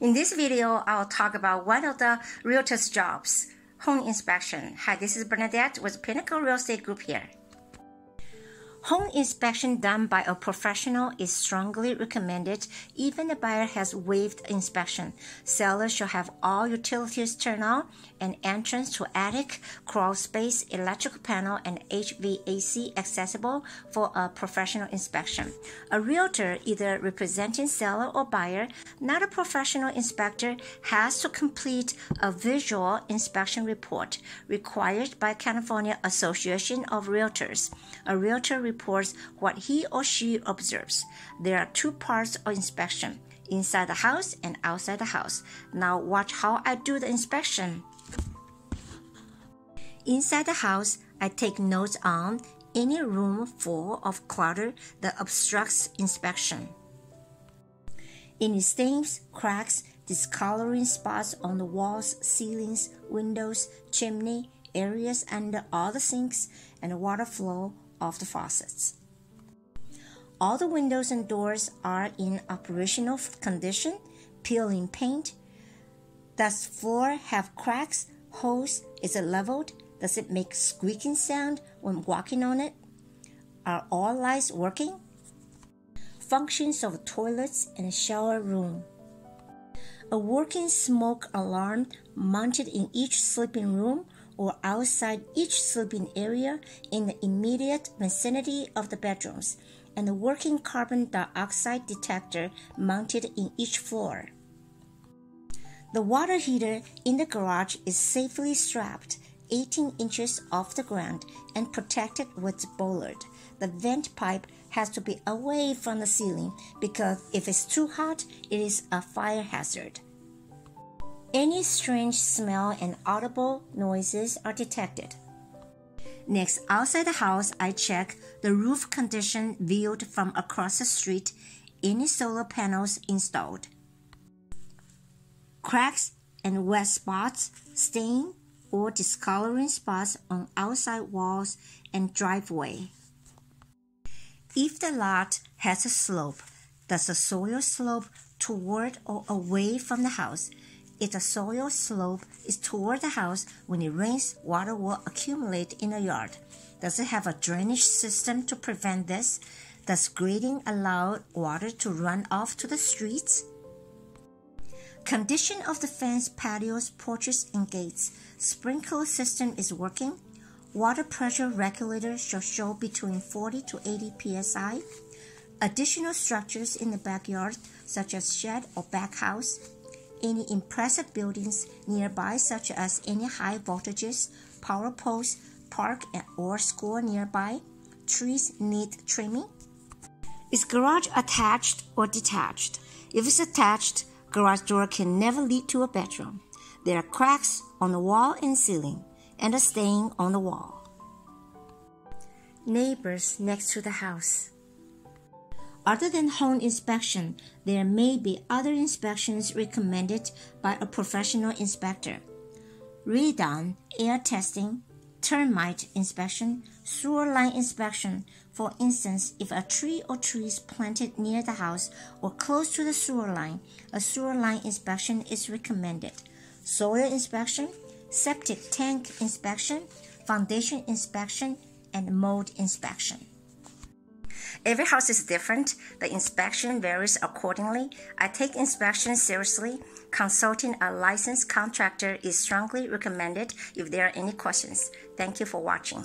In this video, I'll talk about one of the realtor's jobs, home inspection. Hi, this is Bernadette with Pinnacle Real Estate Group here. Home inspection done by a professional is strongly recommended even the buyer has waived inspection. Sellers should have all utilities turned on and entrance to attic, crawl space, electrical panel, and HVAC accessible for a professional inspection. A realtor, either representing seller or buyer, not a professional inspector, has to complete a visual inspection report required by California Association of Realtors. A realtor reports what he or she observes. There are two parts of inspection inside the house and outside the house. Now, watch how I do the inspection. Inside the house, I take notes on any room full of clutter that obstructs inspection. Any stains, cracks, discoloring spots on the walls, ceilings, windows, chimney, areas under all the sinks, and water flow of the faucets. All the windows and doors are in operational condition, peeling paint. Does floor have cracks, holes? Is it leveled? Does it make squeaking sound when walking on it? Are all lights working? Functions of toilets and shower room. A working smoke alarm mounted in each sleeping room or outside each sleeping area in the immediate vicinity of the bedrooms, and a working carbon dioxide detector mounted in each floor. The water heater in the garage is safely strapped 18 inches off the ground and protected with bollard. The vent pipe has to be away from the ceiling because if it's too hot, it is a fire hazard. Any strange smell and audible noises are detected. Next, outside the house, I check the roof condition viewed from across the street, any solar panels installed. Cracks and wet spots, stain or discoloring spots on outside walls and driveway. If the lot has a slope, does the soil slope toward or away from the house? If the soil slope is toward the house, when it rains, water will accumulate in the yard. Does it have a drainage system to prevent this? Does grading allow water to run off to the streets? Condition of the fence, patios, porches, and gates. Sprinkler system is working. Water pressure regulator should show between 40 to 80 psi. Additional structures in the backyard, such as shed or back house, any impressive buildings nearby, such as any high voltages, power poles, park or school nearby. Trees need trimming. Is garage attached or detached? If it's attached, garage door can never lead to a bedroom. There are cracks on the wall and ceiling, and a stain on the wall. Neighbors next to the house. Other than home inspection, there may be other inspections recommended by a professional inspector. Radon, air testing, termite inspection, sewer line inspection. For instance, if a tree or trees planted near the house or close to the sewer line, a sewer line inspection is recommended. Soil inspection, septic tank inspection, foundation inspection, and mold inspection. Every house is different. The inspection varies accordingly. I take inspection seriously. Consulting a licensed contractor is strongly recommended if there are any questions. Thank you for watching.